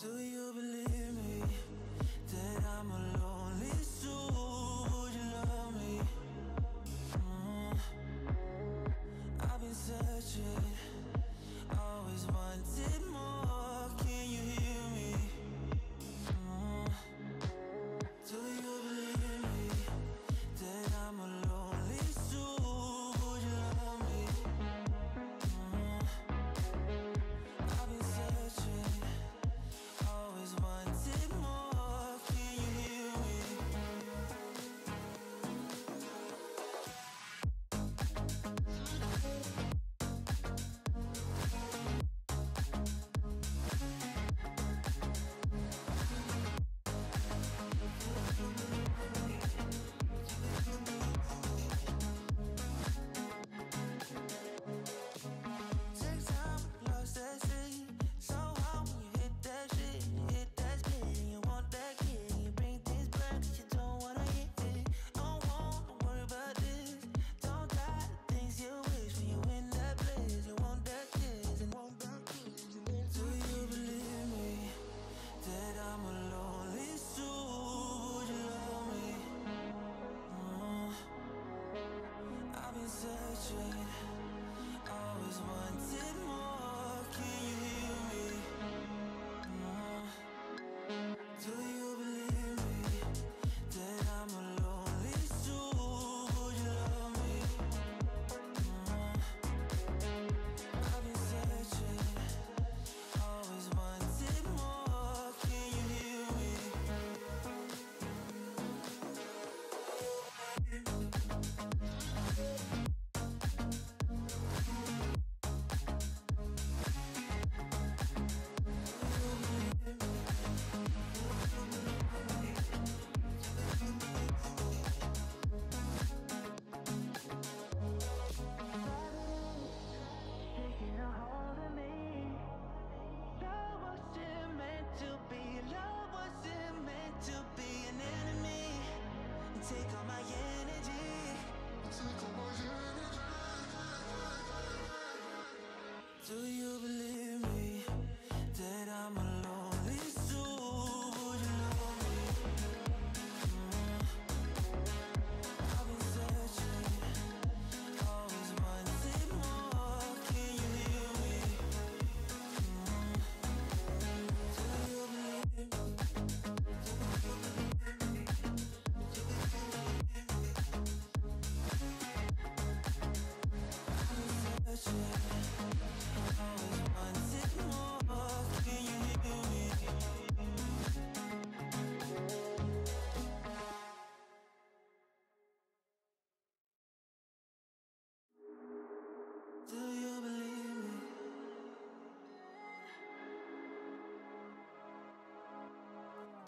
to you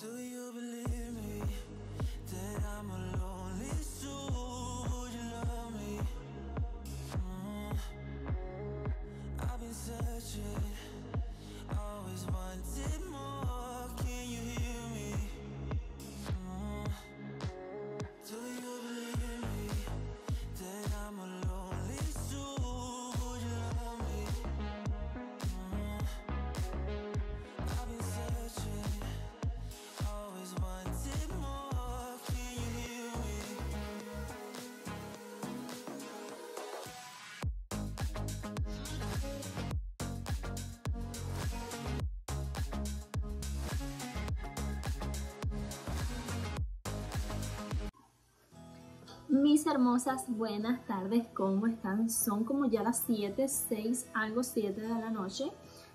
Do you believe Mis hermosas, buenas tardes, ¿cómo están? Son como ya las 7, 6, algo 7 de la noche.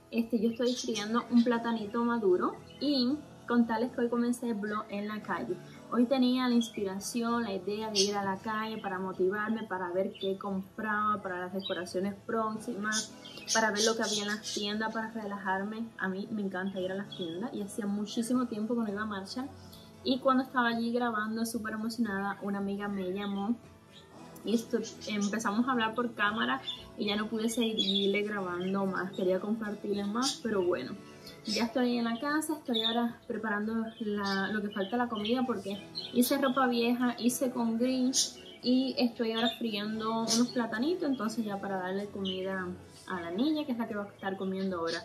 Este, yo estoy friendo un platanito maduro y contarles que hoy comencé el blog en la calle. Hoy tenía la inspiración, la idea de ir a la calle para motivarme, para ver qué compraba, para las decoraciones próximas, para ver lo que había en las tiendas, para relajarme. A mí me encanta ir a las tiendas y hacía muchísimo tiempo que no iba a marcha. Y cuando estaba allí grabando, súper emocionada, una amiga me llamó. Y empezamos a hablar por cámara y ya no pude seguirle grabando más, quería compartirles más, pero bueno, ya estoy en la casa, estoy ahora preparando lo que falta la comida porque hice ropa vieja, hice con gris y estoy ahora friendo unos platanitos, entonces ya para darle comida a la niña, que es la que va a estar comiendo ahora.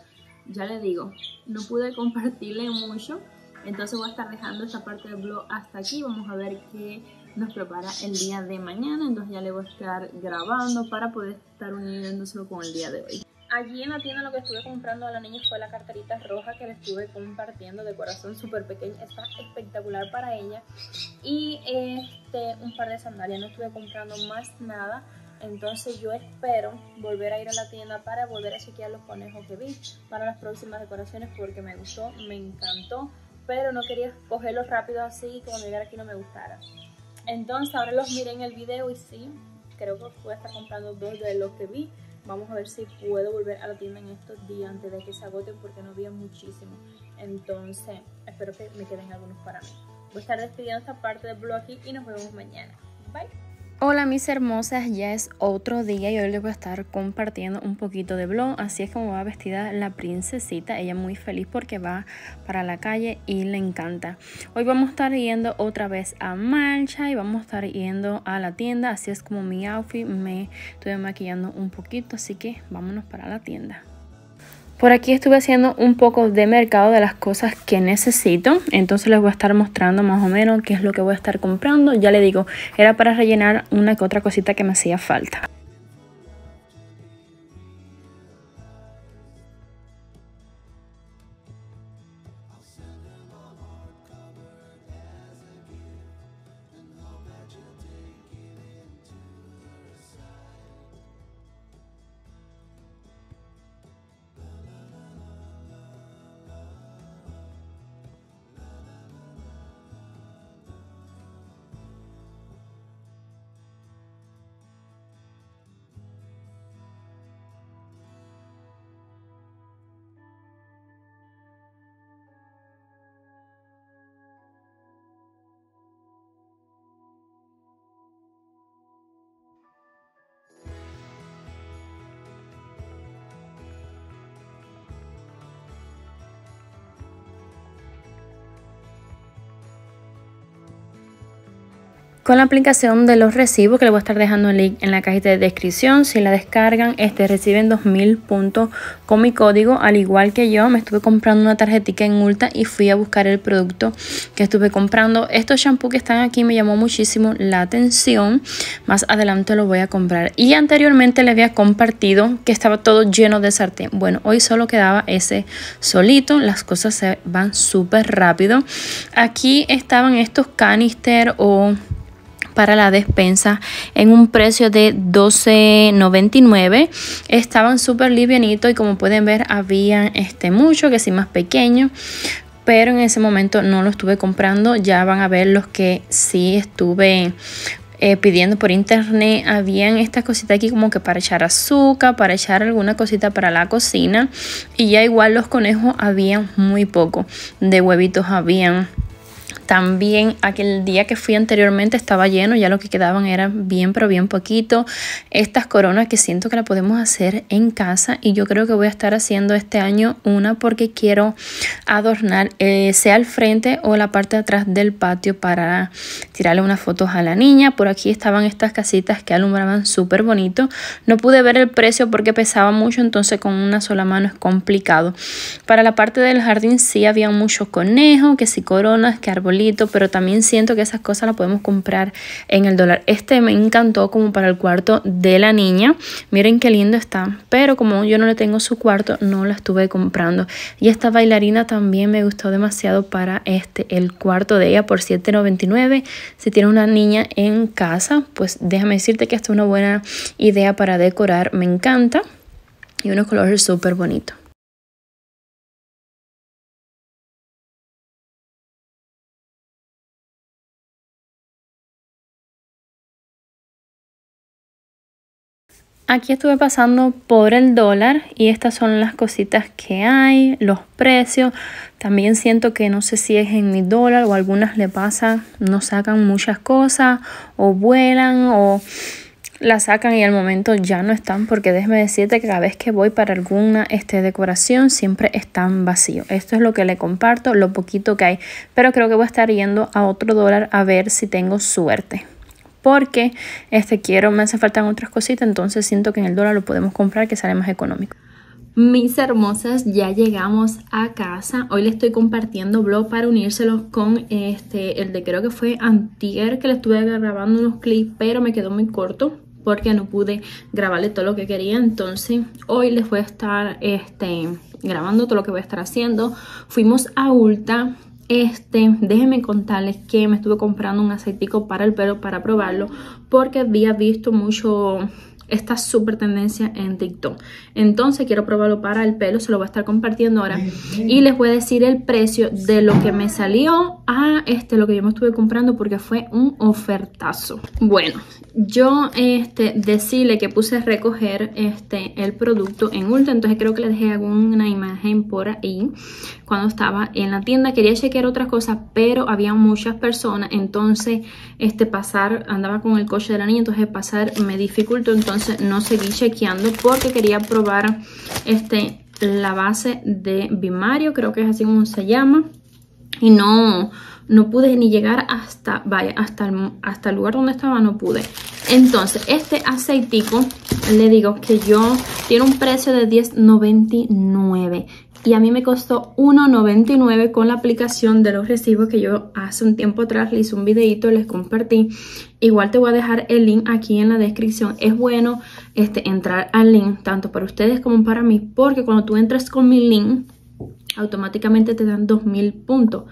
ya le digo, no pude compartirle mucho, entonces voy a estar dejando esta parte del blog hasta aquí. Vamos a ver qué nos prepara el día de mañana. Entonces ya le voy a estar grabando para poder estar uniéndoselo con el día de hoy. Allí en la tienda lo que estuve comprando a la niña fue la carterita roja que le estuve compartiendo de corazón súper pequeña. Está espectacular para ella. Y este un par de sandalias. No estuve comprando más nada. Entonces yo espero volver a ir a la tienda para volver a chequear los conejos que vi para las próximas decoraciones porque me gustó, me encantó pero no quería cogerlos rápido así como llegar aquí no me gustara. Entonces ahora los miré en el video y sí, creo que voy a estar comprando dos de los que vi. Vamos a ver si puedo volver a la tienda en estos días antes de que se agoten porque no había muchísimo. Entonces espero que me queden algunos para mí. Voy a estar despidiendo esta parte del blog aquí y nos vemos mañana. Bye. Hola mis hermosas, ya es otro día y hoy les voy a estar compartiendo un poquito de blog, así es como va vestida la princesita, ella muy feliz porque va para la calle y le encanta. Hoy vamos a estar yendo otra vez a marcha y vamos a estar yendo a la tienda, así es como mi outfit, me estoy maquillando un poquito, así que vámonos para la tienda. Por aquí estuve haciendo un poco de mercado de las cosas que necesito. Entonces les voy a estar mostrando más o menos qué es lo que voy a estar comprando. Ya le digo, era para rellenar una que otra cosita que me hacía falta. Con la aplicación de los recibos que les voy a estar dejando el link en la cajita de descripción. Si la descargan este reciben 2000 puntos con mi código. Al igual que yo me estuve comprando una tarjetita en Ulta y fui a buscar el producto que estuve comprando. Estos shampoos que están aquí me llamó muchísimo la atención. Más adelante lo voy a comprar. Y anteriormente le había compartido que estaba todo lleno de sartén. Bueno hoy solo quedaba ese solito. Las cosas se van súper rápido. Aquí estaban estos canister o para la despensa en un precio de $12.99 estaban súper livianitos y como pueden ver había este mucho que sí más pequeño pero en ese momento no lo estuve comprando. Ya van a ver los que sí estuve eh, pidiendo por internet. Habían estas cositas aquí como que para echar azúcar para echar alguna cosita para la cocina. Y ya igual los conejos habían muy poco de huevitos habían también aquel día que fui anteriormente estaba lleno, ya lo que quedaban era bien, pero bien poquito. Estas coronas que siento que la podemos hacer en casa y yo creo que voy a estar haciendo este año una porque quiero adornar eh, sea el frente o la parte de atrás del patio para tirarle unas fotos a la niña. Por aquí estaban estas casitas que alumbraban súper bonito. No pude ver el precio porque pesaba mucho, entonces con una sola mano es complicado. Para la parte del jardín sí había muchos conejos, que sí coronas, que pero también siento que esas cosas las podemos comprar en el dólar. Este me encantó como para el cuarto de la niña. Miren qué lindo está, pero como yo no le tengo su cuarto, no la estuve comprando. Y esta bailarina también me gustó demasiado para este, el cuarto de ella por $7.99. Si tiene una niña en casa, pues déjame decirte que esta es una buena idea para decorar. Me encanta. Y unos colores súper bonitos. Aquí estuve pasando por el dólar y estas son las cositas que hay, los precios. También siento que no sé si es en mi dólar o algunas le pasa, no sacan muchas cosas o vuelan o la sacan y al momento ya no están porque déjeme decirte que cada vez que voy para alguna este, decoración siempre están vacíos. Esto es lo que le comparto, lo poquito que hay, pero creo que voy a estar yendo a otro dólar a ver si tengo suerte porque este quiero, me hace falta otras cositas, entonces siento que en el dólar lo podemos comprar que sale más económico. Mis hermosas, ya llegamos a casa. Hoy les estoy compartiendo blog para unírselos con este, el de creo que fue antier que le estuve grabando unos clips, pero me quedó muy corto porque no pude grabarle todo lo que quería. Entonces hoy les voy a estar este, grabando todo lo que voy a estar haciendo. Fuimos a Ulta. Este, déjenme contarles que me estuve comprando un aceitico para el pelo para probarlo porque había visto mucho esta súper tendencia en TikTok. Entonces quiero probarlo para el pelo, se lo voy a estar compartiendo ahora. Y les voy a decir el precio de lo que me salió a este, lo que yo me estuve comprando porque fue un ofertazo. Bueno, yo este, decirle que puse a recoger este, el producto en Ulta, entonces creo que le dejé alguna imagen por ahí cuando estaba en la tienda. Quería chequear otras cosas, pero había muchas personas, entonces este pasar, andaba con el coche de la niña, entonces pasar me dificultó, entonces no seguí chequeando porque quería probar este, la base de Bimario, creo que es así como se llama, y no no pude ni llegar hasta, vaya, hasta el, hasta el lugar donde estaba, no pude. Entonces, este aceitico, le digo que yo, tiene un precio de $10.99 y a mí me costó $1.99 con la aplicación de los recibos que yo hace un tiempo atrás le hice un videito, les compartí. Igual te voy a dejar el link aquí en la descripción. Es bueno este, entrar al link tanto para ustedes como para mí porque cuando tú entras con mi link automáticamente te dan 2.000 puntos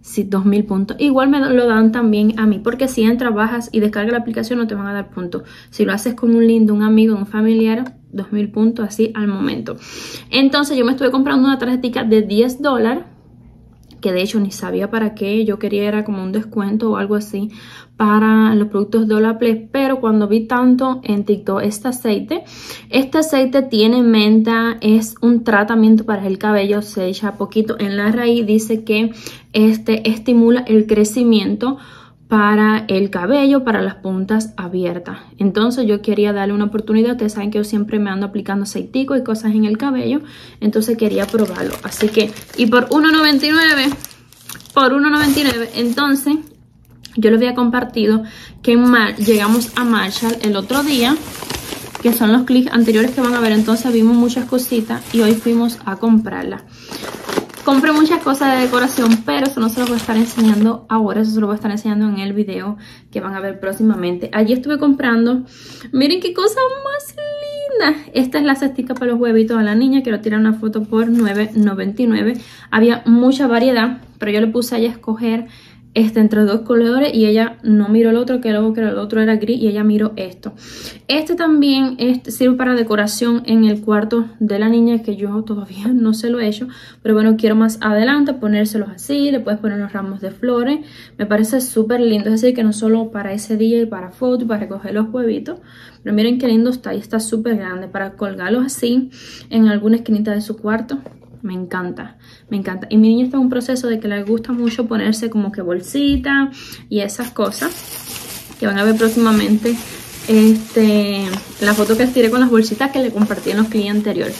sí, 2000 puntos. Igual me lo dan también a mí, porque si entras, bajas y descargas la aplicación no te van a dar puntos. Si lo haces con un lindo, un amigo, un familiar, 2000 puntos así al momento. Entonces yo me estuve comprando una tarjetita de 10 dólares que de hecho ni sabía para qué, yo quería era como un descuento o algo así para los productos de Olaplex, pero cuando vi tanto en TikTok este aceite, este aceite tiene menta, es un tratamiento para el cabello, se echa poquito en la raíz, dice que este estimula el crecimiento para el cabello, para las puntas abiertas. Entonces yo quería darle una oportunidad. Ustedes saben que yo siempre me ando aplicando aceitico y cosas en el cabello. Entonces quería probarlo. Así que, y por 1.99, por 1.99, entonces yo les había compartido que llegamos a Marshall el otro día. Que son los clics anteriores que van a ver. Entonces vimos muchas cositas y hoy fuimos a comprarla. Compré muchas cosas de decoración, pero eso no se lo voy a estar enseñando ahora, eso se lo voy a estar enseñando en el video que van a ver próximamente. Allí estuve comprando, miren qué cosa más linda. Esta es la cestica para los huevitos a la niña, quiero tirar una foto por $9.99. Había mucha variedad, pero yo le puse a a escoger este, entre dos colores y ella no miró el otro, que luego que el otro era gris y ella miró esto. Este también este, sirve para decoración en el cuarto de la niña que yo todavía no se lo he hecho, pero bueno, quiero más adelante ponérselos así, le puedes poner los ramos de flores, me parece súper lindo, es decir, que no solo para ese día y para foto, para recoger los huevitos, pero miren qué lindo está y está súper grande para colgarlos así en alguna esquinita de su cuarto, me encanta me encanta. Y mi niña está en un proceso de que le gusta mucho ponerse como que bolsita y esas cosas que van a ver próximamente. Este, la foto que tiré con las bolsitas que le compartí en los clientes anteriores.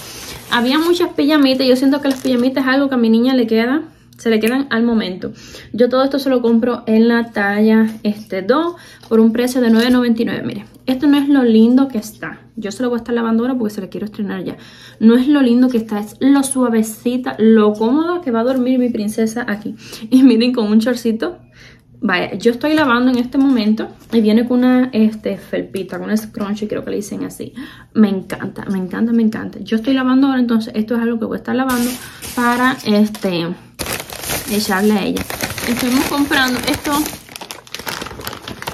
Había muchas pijamitas. Yo siento que las pijamitas es algo que a mi niña le queda se le quedan al momento. Yo todo esto se lo compro en la talla este 2 por un precio de $9.99. Mire, esto no es lo lindo que está. Yo se lo voy a estar lavando ahora porque se lo quiero estrenar ya. No es lo lindo que está, es lo suavecita, lo cómodo que va a dormir mi princesa aquí. Y miren con un chorcito. Vaya, yo estoy lavando en este momento y viene con una este, felpita, con una scrunchie, creo que le dicen así. Me encanta, me encanta, me encanta. Yo estoy lavando ahora, entonces esto es algo que voy a estar lavando para este echarle a ella. Estuvimos comprando esto.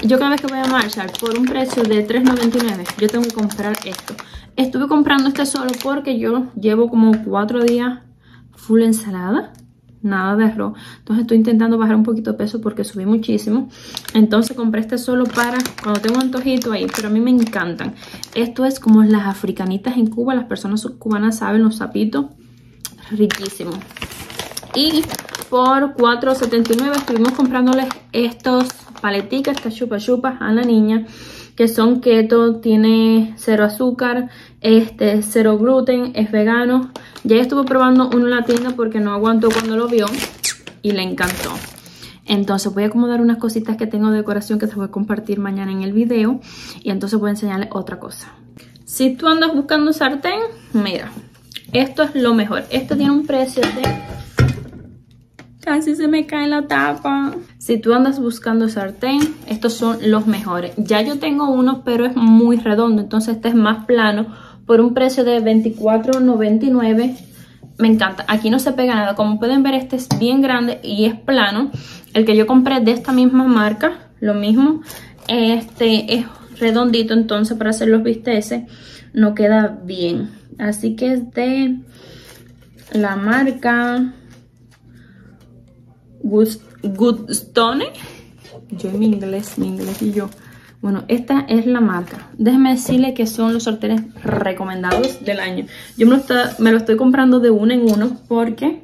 Yo cada vez que voy a Marshall por un precio de $3.99, yo tengo que comprar esto. Estuve comprando este solo porque yo llevo como cuatro días full ensalada. Nada de arroz. Entonces estoy intentando bajar un poquito de peso porque subí muchísimo. Entonces compré este solo para cuando tengo antojito ahí. Pero a mí me encantan. Esto es como las africanitas en Cuba. Las personas cubanas saben los sapitos. Riquísimo. Y por $4.79 estuvimos comprándoles estos paleticas, estas chupa a la niña que son keto, tiene cero azúcar, este, cero gluten, es vegano. Ya estuve probando uno en la tienda porque no aguantó cuando lo vio y le encantó. Entonces voy a acomodar unas cositas que tengo de decoración que se voy a compartir mañana en el video. Y entonces voy a enseñarles otra cosa. Si tú andas buscando sartén, mira, esto es lo mejor. Esto tiene un precio de Casi se me cae la tapa. Si tú andas buscando sartén, estos son los mejores. Ya yo tengo uno, pero es muy redondo. Entonces este es más plano. Por un precio de $24.99. Me encanta. Aquí no se pega nada. Como pueden ver, este es bien grande y es plano. El que yo compré de esta misma marca, lo mismo. Este es redondito, entonces para hacer los bisteces no queda bien. Así que es de la marca Goodstone. Yo en mi inglés, mi inglés y yo. Bueno, esta es la marca. Déjenme decirle que son los sartenes recomendados del año. Yo me lo, estoy comprando de uno en uno porque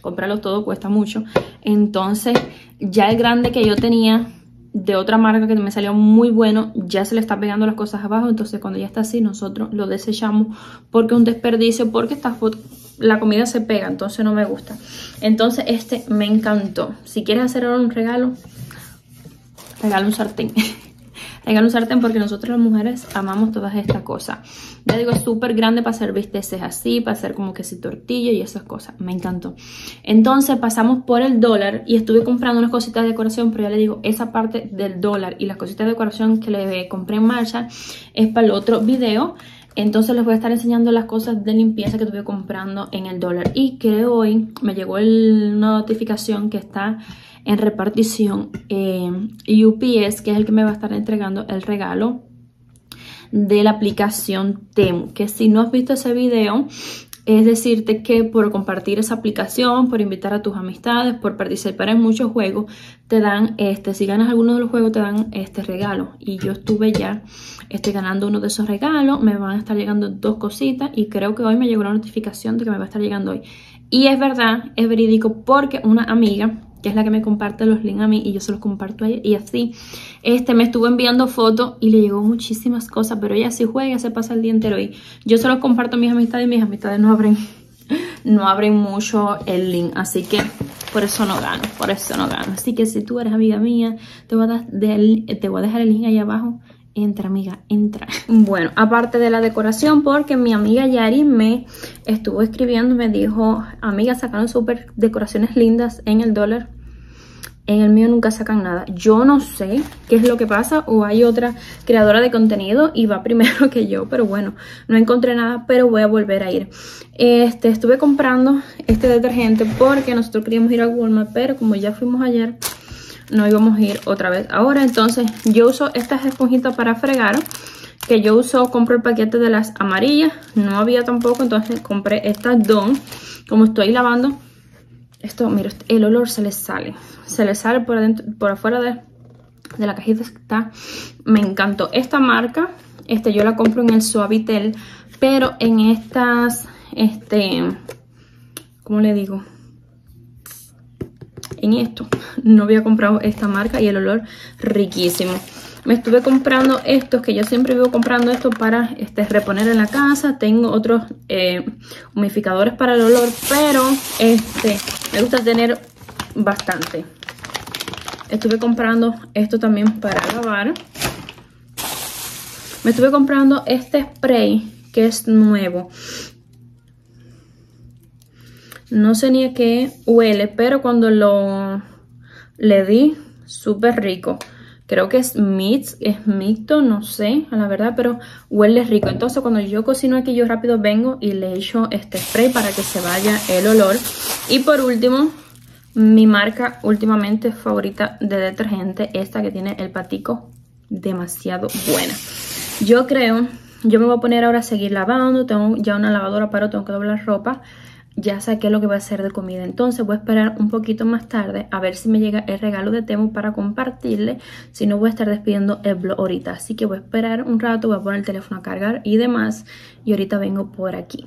comprarlo todo cuesta mucho. Entonces, ya el grande que yo tenía de otra marca que me salió muy bueno, ya se le está pegando las cosas abajo, entonces cuando ya está así nosotros lo desechamos porque es un desperdicio, porque esta la comida se pega, entonces no me gusta. Entonces este me encantó. Si quieres hacer ahora un regalo, regalo un sartén. regalo un sartén porque nosotros las mujeres amamos todas estas cosas. Ya digo, es súper grande para hacer bisteces así, para hacer como que si tortilla y esas cosas. Me encantó. Entonces pasamos por el dólar y estuve comprando unas cositas de decoración, pero ya le digo, esa parte del dólar y las cositas de decoración que le compré en marcha es para el otro video. Entonces les voy a estar enseñando las cosas de limpieza que estuve comprando en el dólar. Y que hoy me llegó una notificación que está en repartición eh, UPS, que es el que me va a estar entregando el regalo de la aplicación Temu. Que si no has visto ese video, es decirte que por compartir esa aplicación, por invitar a tus amistades, por participar en muchos juegos, te dan este, si ganas alguno de los juegos te dan este regalo. Y yo estuve ya este, ganando uno de esos regalos, me van a estar llegando dos cositas y creo que hoy me llegó la notificación de que me va a estar llegando hoy. Y es verdad, es verídico porque una amiga que es la que me comparte los links a mí y yo se los comparto a ella. Y así, este, me estuvo enviando fotos y le llegó muchísimas cosas, pero ella sí juega, se pasa el día entero y yo se los comparto a mis amistades y mis amistades no abren, no abren mucho el link, así que por eso no gano, por eso no gano. Así que si tú eres amiga mía, te voy a, te voy a dejar el link ahí abajo Entra, amiga, entra. Bueno, aparte de la decoración, porque mi amiga Yari me estuvo escribiendo, me dijo, amiga, sacaron súper decoraciones lindas en el dólar. En el mío nunca sacan nada. Yo no sé qué es lo que pasa o hay otra creadora de contenido y va primero que yo. Pero bueno, no encontré nada, pero voy a volver a ir. Este, estuve comprando este detergente porque nosotros queríamos ir a Walmart, pero como ya fuimos ayer, no íbamos a ir otra vez ahora. Entonces yo uso estas esponjitas para fregar. Que yo uso, compro el paquete de las amarillas. No había tampoco, entonces compré estas dos. Como estoy lavando, esto, mira, el olor se le sale. Se le sale por adentro, por afuera de, de la cajita. Me encantó. Esta marca, este yo la compro en el Suavitel. Pero en estas, este, ¿cómo le digo? en esto. No había comprado esta marca y el olor riquísimo. Me estuve comprando estos, que yo siempre vivo comprando esto para este, reponer en la casa. Tengo otros eh, humificadores para el olor, pero este, me gusta tener bastante. Estuve comprando esto también para lavar. Me estuve comprando este spray que es nuevo. No sé ni a qué huele, pero cuando lo le di, súper rico. Creo que es mix, es mixto, no sé, a la verdad, pero huele rico. Entonces cuando yo cocino aquí, yo rápido vengo y le echo este spray para que se vaya el olor. Y por último, mi marca últimamente favorita de detergente, esta que tiene el patico demasiado buena. Yo creo, yo me voy a poner ahora a seguir lavando, tengo ya una lavadora, pero tengo que doblar ropa ya saqué lo que va a hacer de comida. Entonces voy a esperar un poquito más tarde a ver si me llega el regalo de Temu para compartirle. Si no voy a estar despidiendo el blog ahorita. Así que voy a esperar un rato, voy a poner el teléfono a cargar y demás. Y ahorita vengo por aquí.